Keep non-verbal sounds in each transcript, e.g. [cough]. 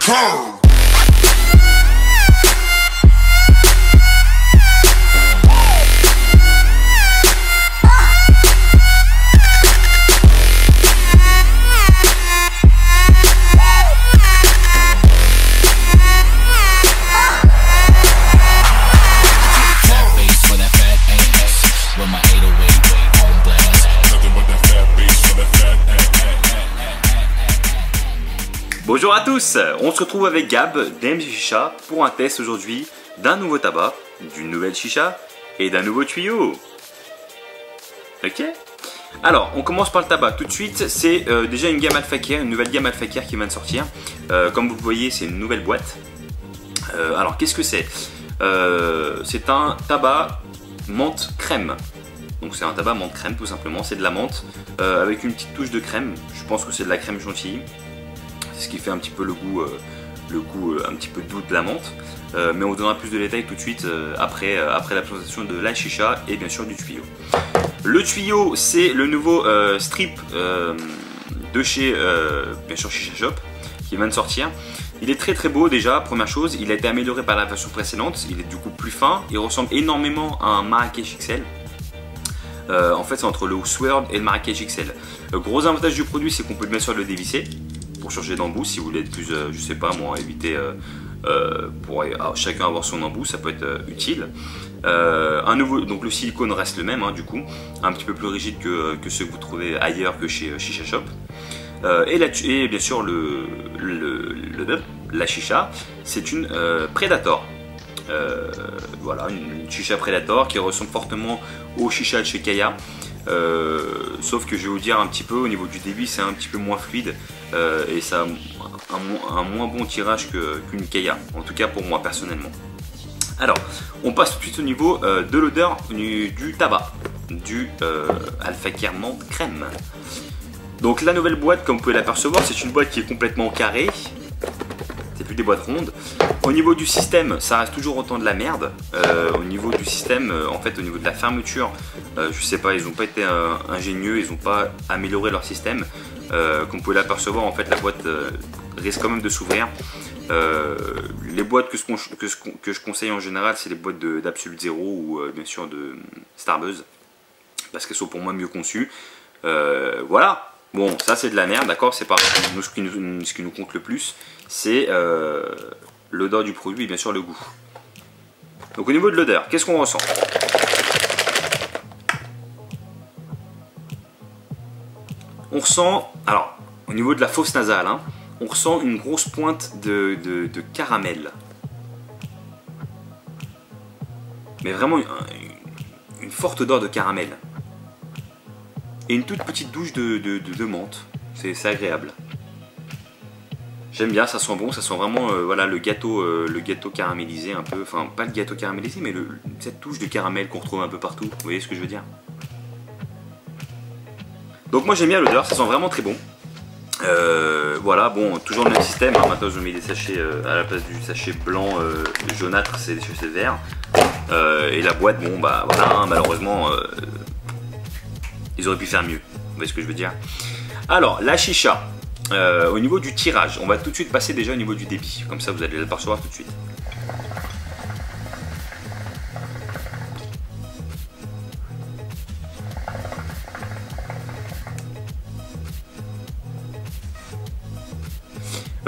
cold. Bonjour à tous, on se retrouve avec Gab d'MG Chicha pour un test aujourd'hui d'un nouveau tabac, d'une nouvelle chicha et d'un nouveau tuyau. Ok alors, on commence par le tabac. Tout de suite, c'est euh, déjà une gamme Alpha Care, une nouvelle gamme qui vient de sortir. Euh, comme vous voyez, c'est une nouvelle boîte. Euh, alors, qu'est-ce que c'est? C'est un tabac menthe crème. Donc, c'est un tabac menthe crème, tout simplement. C'est de la menthe avec une petite touche de crème. Je pense que c'est de la crème chantilly. C'est ce qui fait un petit peu le goût, euh, le goût euh, un petit peu doux de la menthe. Euh, mais on vous donnera plus de détails tout de suite après, après la présentation de la chicha et bien sûr du tuyau. Le tuyau, c'est le nouveau strip de chez, bien sûr, Chicha Shop qui vient de sortir. Il est très très beau déjà, première chose. Il a été amélioré par la version précédente. Il est du coup plus fin. Il ressemble énormément à un Marrakech XL. En fait, c'est entre le Sword et le Marrakech XL. Le gros avantage du produit, c'est qu'on peut bien sûr le dévisser pour changer d'embout si vous voulez être plus, euh, je sais pas moi, éviter euh, euh, pour chacun avoir son embout, ça peut être utile. Un nouveau, donc le silicone reste le même hein, du coup, un petit peu plus rigide que, que ceux que vous trouvez ailleurs que chez Chicha Shop. Et, la, et bien sûr le, la chicha, c'est une Predator. Voilà, une, une chicha Predator qui ressemble fortement au chicha de chez Kaya. Euh, sauf que je vais vous dire un petit peu au niveau du débit, c'est un petit peu moins fluide euh, et ça a un, mo- un moins bon tirage qu'une Kaya, en tout cas pour moi personnellement. Alors, on passe tout de suite au niveau euh, de l'odeur du, du tabac, du Alpha menthe crème. Donc la nouvelle boîte, comme vous pouvez l'apercevoir, c'est une boîte qui est complètement carrée. C'est plus des boîtes rondes. Au niveau du système, ça reste toujours autant de la merde. Euh, au niveau du système, euh, en fait, au niveau de la fermeture, euh, je sais pas, ils n'ont pas été ingénieux, ils n'ont pas amélioré leur système. Comme vous pouvez l'apercevoir, en fait, la boîte risque quand même de s'ouvrir. Les boîtes que, je conseille en général, c'est les boîtes d'Absolute Zero ou bien sûr de Starbuzz. Parce qu'elles sont pour moi mieux conçues. Voilà. Bon, ça c'est de la merde, d'accord C'est pas ce, qui nous, compte le plus, c'est euh, l'odeur du produit et bien sûr le goût. Donc au niveau de l'odeur, qu'est-ce qu'on ressent? On ressent, alors au niveau de la fosse nasale, hein, on ressent une grosse pointe de, caramel. Mais vraiment une forte odeur de caramel. Et une toute petite douche de, de- menthe. C'est agréable. J'aime bien, ça sent bon, ça sent vraiment euh, voilà, le, gâteau, euh, le gâteau caramélisé un peu. Enfin, pas le gâteau caramélisé, mais cette touche de caramel qu'on retrouve un peu partout. Vous voyez ce que je veux dire? Donc moi j'aime bien l'odeur, ça sent vraiment très bon. Euh, voilà, bon, toujours le même système. hein. Maintenant, je mets des sachets à la place du sachet blanc euh, jaunâtre, c'est des sachets verts. Et la boîte, bon, bah voilà, hein, malheureusement, ils auraient pu faire mieux. Vous voyez ce que je veux dire? Alors, la chicha. Euh, au niveau du tirage, on va tout de suite passer déjà au niveau du débit. Comme ça, vous allez l'apercevoir tout de suite.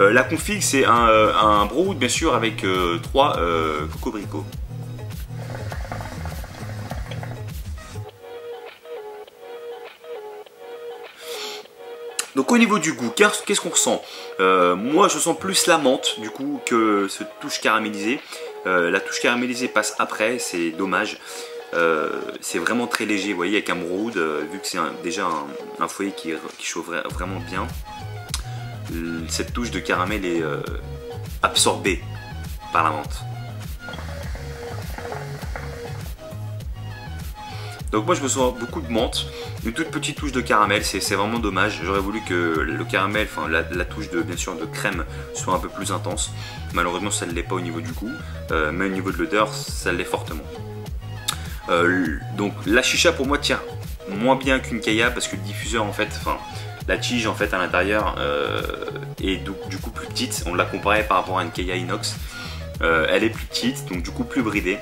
Euh, la config, c'est un, euh, un bien sûr, avec 3 cocobricots. Au niveau du goût, qu'est- qu'est-ce qu'on ressent? Euh, Moi je sens plus la menthe du coup que cette touche caramélisée. Euh, la touche caramélisée passe après, c'est dommage. Euh, c'est vraiment très léger, vous voyez, avec un euh, vu que c'est déjà un, foyer qui, chauffe vra- vraiment bien. Cette touche de caramel est absorbée par la menthe. Donc moi je me sens beaucoup de menthe, une toute petite touche de caramel, c'est vraiment dommage. J'aurais voulu que le caramel, enfin la, touche de bien sûr de crème soit un peu plus intense. Malheureusement ça ne l'est pas au niveau du goût, euh, mais au niveau de l'odeur ça l'est fortement. Euh, donc la chicha pour moi tient moins bien qu'une Kaya parce que le diffuseur en fait, enfin la tige en fait à l'intérieur euh, est du, coup plus petite. On l'a comparé par rapport à une Keia Inox. Elle est plus petite, donc du coup plus bridée.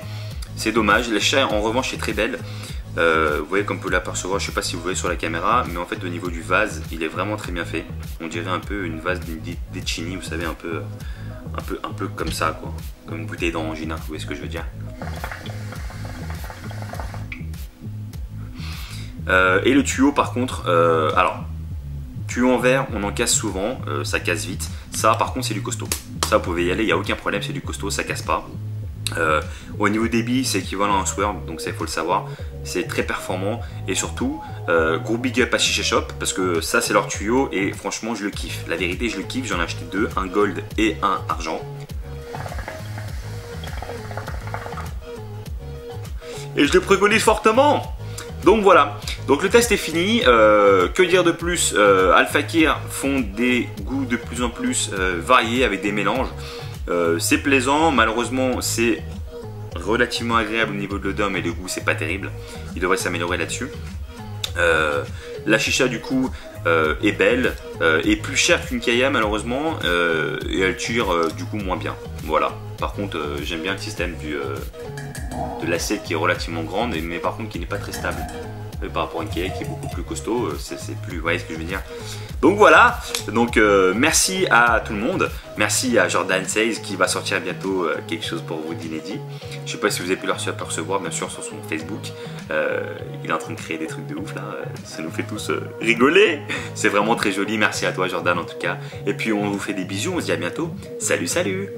C'est dommage. La chicha en revanche est très belle. Euh, vous voyez comme on peut l'apercevoir, je sais pas si vous voyez sur la caméra, mais en fait au niveau du vase, il est vraiment très bien fait. On dirait un peu une vase d'Echini, vous savez, un peu, un peu, un peu comme ça, quoi, comme une bouteille d'orangina. Vous voyez ce que je veux dire euh, Et le tuyau, par contre, euh, alors tuyau en verre, on en casse souvent, ça casse vite. Ça, par contre, c'est du costaud. Ça, vous pouvez y aller, il n'y a aucun problème, c'est du costaud, ça casse pas. Euh, au niveau débit, c'est équivalent à un Sword, donc ça il faut le savoir. C'est très performant et surtout, euh, gros big up à Chicha Shop parce que ça c'est leur tuyau et franchement je le kiffe. La vérité, je le kiffe, j'en ai acheté deux, un gold et un argent. Et je le préconise fortement donc voilà, donc le test est fini. Euh, que dire de plus? Alpha Kir font des goûts de plus en plus variés avec des mélanges. Euh, c'est plaisant, malheureusement c'est relativement agréable au niveau de l'odeur mais le goût c'est pas terrible. Il devrait s'améliorer là-dessus. Euh, la chicha du coup euh, est belle, est plus chère qu'une Kaya malheureusement et elle tire du coup moins bien. Voilà. Par contre j'aime bien le système de l'assiette qui est relativement grande mais par contre qui n'est pas très stable. Euh, par rapport à une qui est beaucoup plus costaud, euh, c'est plus, vous voyez ce que je veux dire. Donc voilà, donc euh, merci à tout le monde, merci à Jordan Says qui va sortir bientôt quelque chose pour vous d'inédit. Je sais pas si vous avez pu le recevoir bien sûr sur son Facebook, il est en train de créer des trucs de ouf là, ça nous fait tous rigoler, [laughs] c'est vraiment très joli, merci à toi Jordan en tout cas, et puis on vous fait des bisous, on se dit à bientôt, salut salut